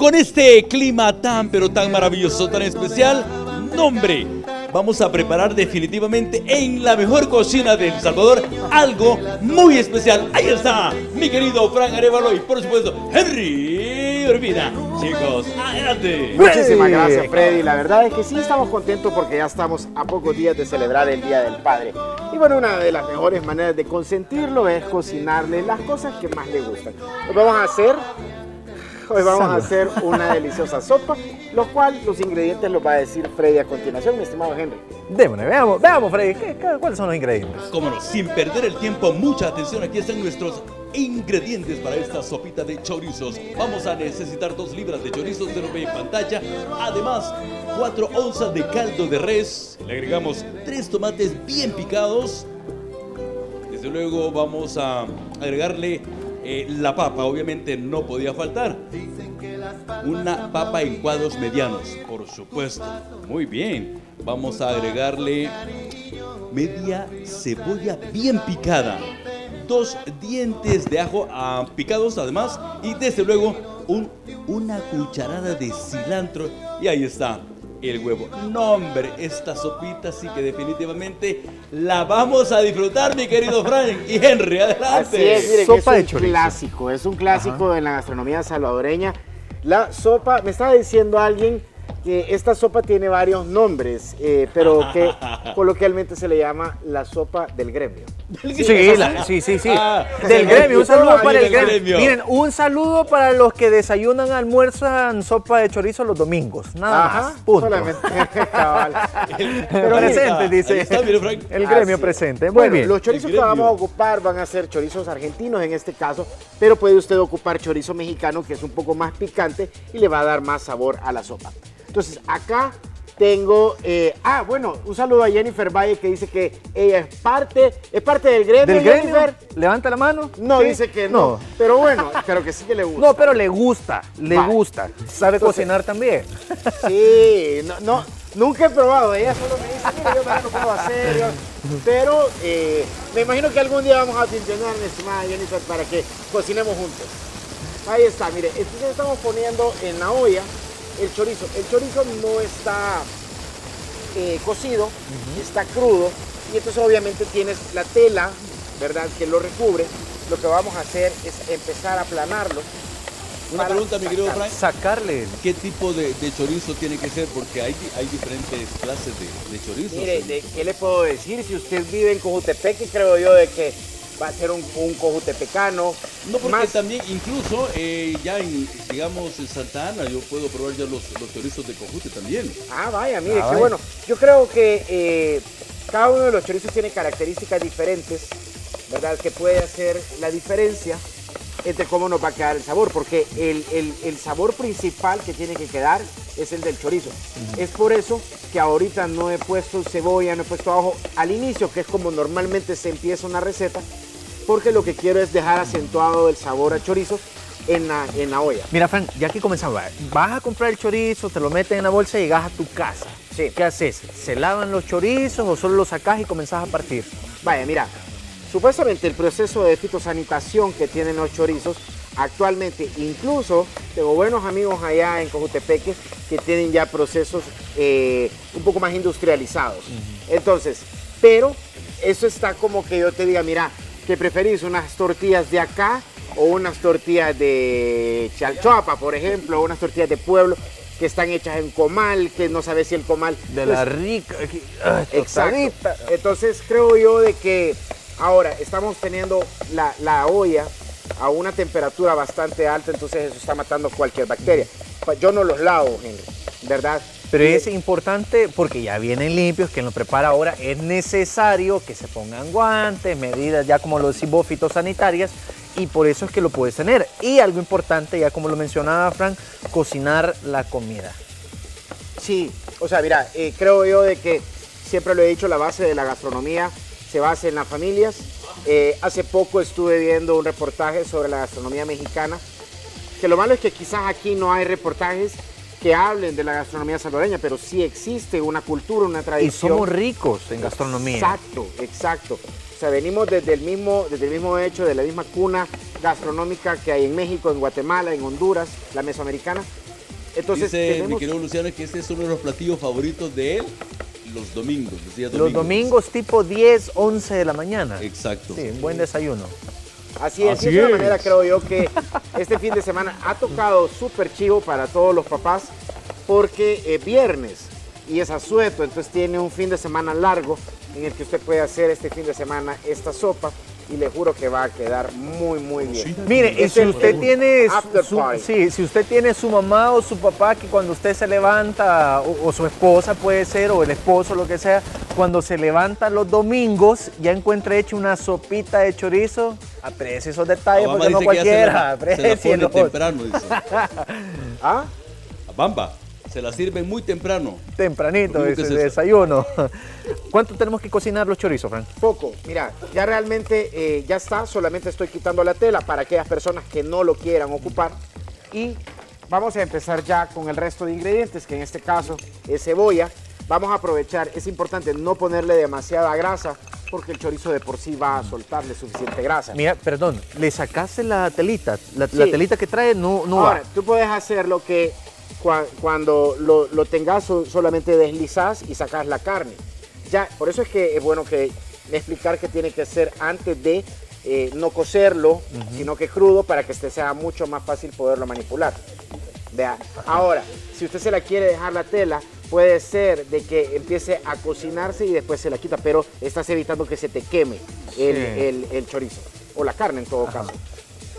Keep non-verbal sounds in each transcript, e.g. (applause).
con este clima tan pero tan maravilloso, tan especial, nombre. Vamos a preparar definitivamente en la mejor cocina de El Salvador algo muy especial. Ahí está, mi querido Frank Arevalo y por supuesto Henry Urbina. Chicos, adelante. Muchísimas gracias, Freddy. La verdad es que sí estamos contentos porque ya estamos a pocos días de celebrar el Día del Padre. Y bueno, una de las mejores maneras de consentirlo es cocinarle las cosas que más le gustan. Lo vamos a hacer Hoy vamos a hacer una deliciosa sopa, lo cual los ingredientes los va a decir Freddy a continuación, mi estimado Henry. Démosle, veamos, veamos Freddy, ¿qué, cuáles son los ingredientes? Cómo no, sin perder el tiempo, mucha atención, aquí están nuestros ingredientes para esta sopita de chorizos. Vamos a necesitar dos libras de chorizos, de lo en pantalla, además 4 onzas de caldo de res, le agregamos tres tomates bien picados, desde luego vamos a agregarle eh, la papa obviamente no podía faltar. Una papa en cuadros medianos, por supuesto. Muy bien. Vamos a agregarle media cebolla bien picada. Dos dientes de ajo ah, picados además. Y desde luego un, una cucharada de cilantro. Y ahí está el huevo. No, hombre, esta sopita sí que definitivamente la vamos a disfrutar, mi querido Frank y Henry. Adelante. Así es, mire, sopa es un clásico, es un clásico de la gastronomía salvadoreña. La sopa, me estaba diciendo alguien que esta sopa tiene varios nombres, eh, pero (laughs) que coloquialmente se le llama la sopa del gremio. Sí, sí, sí, sí, ah, del gremio, un saludo para el gremio. Miren, un saludo para los que desayunan, almuerzan sopa de chorizo los domingos, nada más, punto. Solamente, (laughs) Pero presente, dice, el gremio presente. Muy bien. Los chorizos que vamos a ocupar van a ser chorizos argentinos en este caso, pero puede usted ocupar chorizo mexicano que es un poco más picante y le va a dar más sabor a la sopa. Entonces, acá tengo, eh, ah, bueno, un saludo a Jennifer Valle que dice que ella es parte, es parte del gremio. ¿Del Jennifer? ¿Levanta la mano? No, dice que no, Pero bueno, (laughs) pero que sí que le gusta. No, pero le gusta, le gusta. Sabe cocinar también. Sí, no, no, nunca he probado. Ella solo me dice, mira, yo lo puedo hacer. pero eh, me imagino que algún día vamos a intentar, mi estimada Jennifer, para que cocinemos juntos. Ahí está, mire, entonces estamos poniendo en la olla el chorizo. El chorizo no está eh, cocido, está crudo y entonces obviamente tienes la tela, ¿verdad? Que lo recubre. Lo que vamos a hacer es empezar a aplanarlo. Una pregunta, mi querido Frank. Sacarle. ¿Qué tipo de, chorizo tiene que ser? Porque hay, hay diferentes clases de, de chorizo. Mire, ¿qué le puedo decir? Si usted vive en Cojutepec, creo yo de que va a ser un, un cojutepecano. No, porque también, incluso eh, ya en, digamos, en Santa Ana, yo puedo probar ya los, los chorizos de cojute también. Ah, vaya, mire, ah, qué bueno. Yo creo que eh, cada uno de los chorizos tiene características diferentes, ¿verdad? Que puede hacer la diferencia entre cómo nos va a quedar el sabor, porque el, el, sabor principal que tiene que quedar es el del chorizo. Es por eso que ahorita no he puesto cebolla, no he puesto ajo al inicio, que es como normalmente se empieza una receta, porque lo que quiero es dejar acentuado el sabor a chorizo en la, en la olla. Mira, Frank, ya que comenzamos, vas a comprar el chorizo, te lo metes en la bolsa y llegas a tu casa. Sí. ¿Qué haces? ¿Se lavan los chorizos o solo los sacas y comenzás a partir? Vaya, mira, supuestamente el proceso de fitosanitación que tienen los chorizos, actualmente incluso tengo buenos amigos allá en Cojutepeque que tienen ya procesos eh, un poco más industrializados. Entonces, pero eso está como que yo te diga, mira, ¿Qué preferís? ¿Unas tortillas de acá o unas tortillas de Chalchuapa, por ejemplo, o unas tortillas de pueblo que están hechas en comal, que no sabes si el comal... De la rica... exacto. Entonces creo yo de que ahora estamos teniendo la, la olla a una temperatura bastante alta, entonces eso está matando cualquier bacteria. Yo no los lavo, Henry, ¿verdad? Pero es importante porque ya vienen limpios, quien lo prepara ahora es necesario que se pongan guantes, medidas ya como lo decimos fitosanitarias y por eso es que lo puedes tener. Y algo importante, ya como lo mencionaba Frank, cocinar la comida. Sí, o sea, mira, eh, creo yo de que siempre lo he dicho, la base de la gastronomía se basa en las familias. Eh, hace poco estuve viendo un reportaje sobre la gastronomía mexicana, que lo malo es que quizás aquí no hay reportajes que hablen de la gastronomía salvadoreña, pero sí existe una cultura, una tradición. Y somos ricos en gastronomía. Exacto, exacto. O sea, venimos desde el mismo, desde el mismo hecho, de la misma cuna gastronómica que hay en México, en Guatemala, en Honduras, la mesoamericana. Entonces, Dice mi querido Luciano que este es uno de los platillos favoritos de él los domingos, Los domingos tipo 10, 11 de la mañana. Exacto. Sí, un buen desayuno. Así es, de esta manera creo yo que este fin de semana ha tocado súper chivo para todos los papás porque es viernes y es asueto, entonces tiene un fin de semana largo en el que usted puede hacer este fin de semana esta sopa y le juro que va a quedar muy muy bien. Mire, si usted tiene su, si usted tiene su mamá o su papá que cuando usted se levanta o, su esposa puede ser o el esposo lo que sea, cuando se levanta los domingos ya encuentra hecho una sopita de chorizo, aprecie esos detalles porque no cualquiera, se temprano (laughs) ¿Ah? Bamba. Se la sirven muy temprano. Tempranito, ese desayuno. (laughs) ¿Cuánto tenemos que cocinar los chorizos, Frank? Poco. Mira, ya realmente eh, ya está. Solamente estoy quitando la tela para aquellas personas que no lo quieran ocupar. Y vamos a empezar ya con el resto de ingredientes, que en este caso es cebolla. Vamos a aprovechar, es importante no ponerle demasiada grasa porque el chorizo de por sí va a soltarle suficiente grasa. Mira, perdón, le sacaste la telita, la, telita que trae no, no Ahora, tú puedes hacer lo que cuando lo, tengas solamente deslizas y sacas la carne. Ya, por eso es que es bueno que explicar que tiene que ser antes de eh, no cocerlo, sino que crudo para que este sea mucho más fácil poderlo manipular. Vea, ahora, si usted se la quiere dejar la tela, puede ser de que empiece a cocinarse y después se la quita, pero estás evitando que se te queme el, chorizo o la carne en todo caso.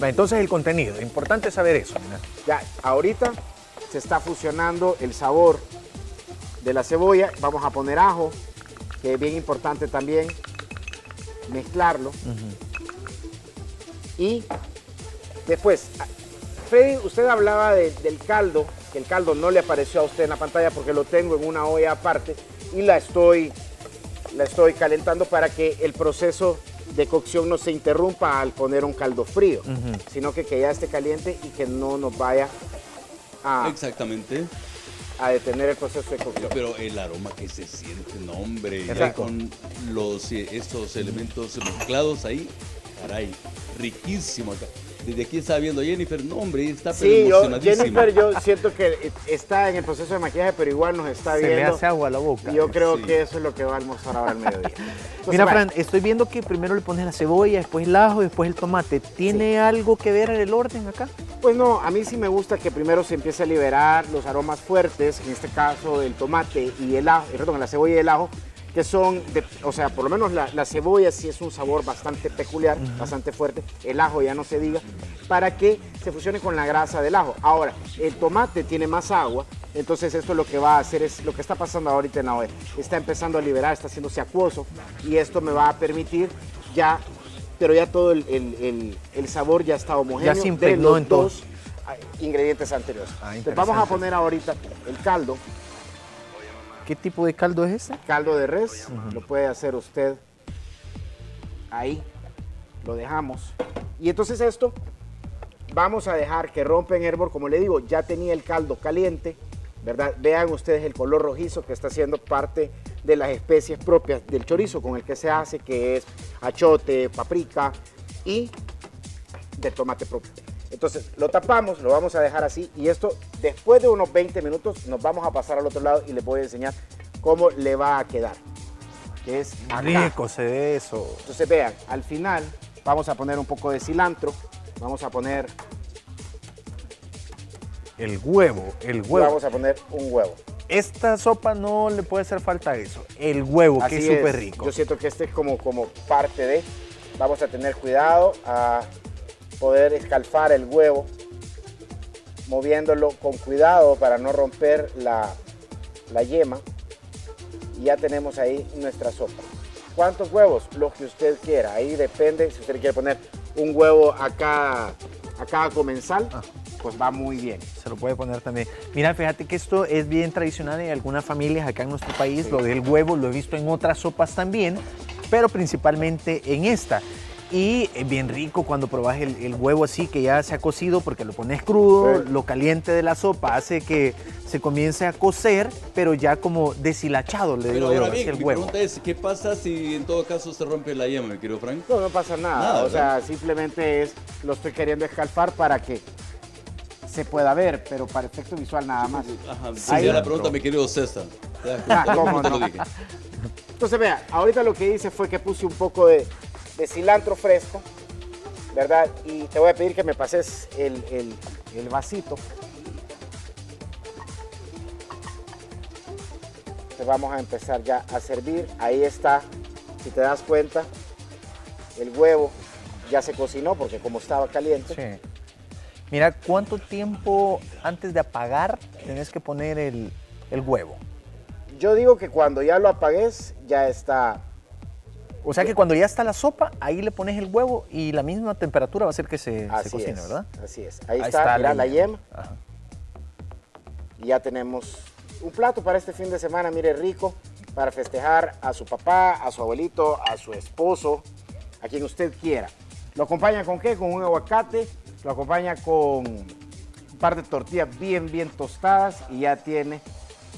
Entonces el contenido, importante saber eso. Ya, ahorita se está fusionando el sabor de la cebolla. Vamos a poner ajo, que es bien importante también mezclarlo. Y después, Freddy, usted hablaba del caldo, que el caldo no le apareció a usted en la pantalla porque lo tengo en una olla aparte y la estoy, la estoy calentando para que el proceso de cocción no se interrumpa al poner un caldo frío, sino que, que ya esté caliente y que no nos vaya Exactamente. A detener el proceso de cocción. Pero el aroma que se siente, no hombre, con los, eh, estos elementos mezclados ahí, caray, riquísimo acá. Desde aquí está viendo Jennifer, no hombre, está sí, yo, Jennifer yo siento que está en el proceso de maquillaje, pero igual nos está viendo. Se le hace agua a la boca. Y yo creo que eso es lo que va a almorzar ahora al mediodía. (laughs) Mira, Fran, estoy viendo que primero le pones la cebolla, después el ajo, después el tomate. ¿Tiene algo que ver en el orden acá? Pues no, a mí sí me gusta que primero se empiece a liberar los aromas fuertes, en este caso el tomate y el ajo, perdón, la cebolla y el ajo, que son, o sea, por lo menos la, cebolla sí es un sabor bastante peculiar, bastante fuerte, el ajo ya no se diga, para que se fusione con la grasa del ajo. Ahora, el tomate tiene más agua, entonces esto lo que va a hacer es lo que está pasando ahorita en la olla. Está empezando a liberar, está haciéndose acuoso y esto me va a permitir ya, pero ya todo el, sabor ya está homogéneo ya de los dos ingredientes anteriores. Ah, vamos a poner ahorita el caldo ¿Qué tipo de caldo es ese? Caldo de res, lo puede hacer usted ahí, lo dejamos. Y entonces esto vamos a dejar que rompa en hervor, como le digo, ya tenía el caldo caliente, ¿verdad? Vean ustedes el color rojizo que está haciendo parte de las especies propias del chorizo con el que se hace, que es achote, paprika y del tomate propio. Entonces lo tapamos, lo vamos a dejar así y esto después de unos 20 minutos nos vamos a pasar al otro lado y les voy a enseñar cómo le va a quedar. Que es rico se ve eso. Entonces vean, al final vamos a poner un poco de cilantro, vamos a poner el huevo, el huevo. Vamos a poner un huevo. Esta sopa no le puede hacer falta eso, el huevo que es súper rico. Yo siento que este es como, como parte de, vamos a tener cuidado a poder escalfar el huevo moviéndolo con cuidado para no romper la, yema. Y ya tenemos ahí nuestra sopa. ¿Cuántos huevos? Los que usted quiera. Ahí depende si usted quiere poner un huevo a cada, a cada comensal. Ah. Pues va muy bien. Se lo puede poner también. Mira, fíjate que esto es bien tradicional en algunas familias acá en nuestro país. Lo del huevo lo he visto en otras sopas también, pero principalmente en esta. Y es bien rico cuando probas el, huevo así que ya se ha cocido porque lo pones crudo, lo caliente de la sopa hace que se comience a cocer, pero ya como deshilachado le digo yo, el mi pregunta es, ¿qué pasa si en todo caso se rompe la yema, mi querido Frank? No, no pasa nada, o sea, simplemente es, lo estoy queriendo escalfar para que se pueda ver, pero para efecto visual nada más. Ajá, sí, la pregunta, mi querido César. Ah, (laughs) ¿cómo no? Entonces, vea, ahorita lo que hice fue que puse un poco de, cilantro fresco, ¿verdad? Y te voy a pedir que me pases el, el vasito. Te vamos a empezar ya a servir. Ahí está, si te das cuenta, el huevo ya se cocinó porque como estaba caliente. Sí. Mira, ¿cuánto tiempo antes de apagar tenés que poner el, huevo? Yo digo que cuando ya lo apagues, ya está... O sea que cuando ya está la sopa, ahí le pones el huevo y la misma temperatura va a hacer que se, cocine, ¿verdad? Así es. Ahí, está, la yema. Y ya tenemos un plato para este fin de semana, mire, rico, para festejar a su papá, a su abuelito, a su esposo, a quien usted quiera. ¿Lo acompaña con qué? Con un aguacate, lo acompaña con un par de tortillas bien, bien tostadas y ya tiene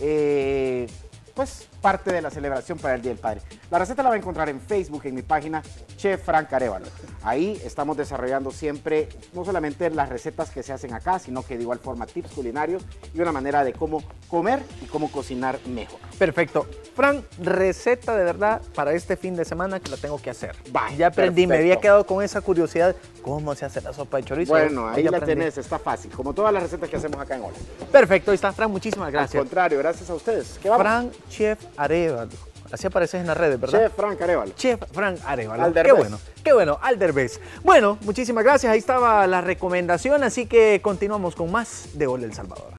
eh, pues parte de la celebración para el Día del Padre. La receta la va a encontrar en Facebook, en mi página Chef Frank Arevalo. Ahí estamos desarrollando siempre no solamente las recetas que se hacen acá, sino que de igual forma tips culinarios y una manera de cómo comer y cómo cocinar mejor. Perfecto. Frank, receta de verdad para este fin de semana que la tengo que hacer. ya aprendí, me había quedado con esa curiosidad, ¿cómo se hace la sopa de chorizo? Bueno, ahí la tenés, está fácil, como todas las recetas que hacemos acá en Hola. Perfecto, ahí está, Frank, muchísimas gracias. Al contrario, gracias a ustedes. ¿Qué Frank Chef Arevalo. Así apareces en las redes, ¿verdad? Chef Frank Arevalo. Chef Frank Arevalo. Qué bueno, qué bueno, Alderbez. Bueno, muchísimas gracias. Ahí estaba la recomendación, así que continuamos con más de Hola El Salvador.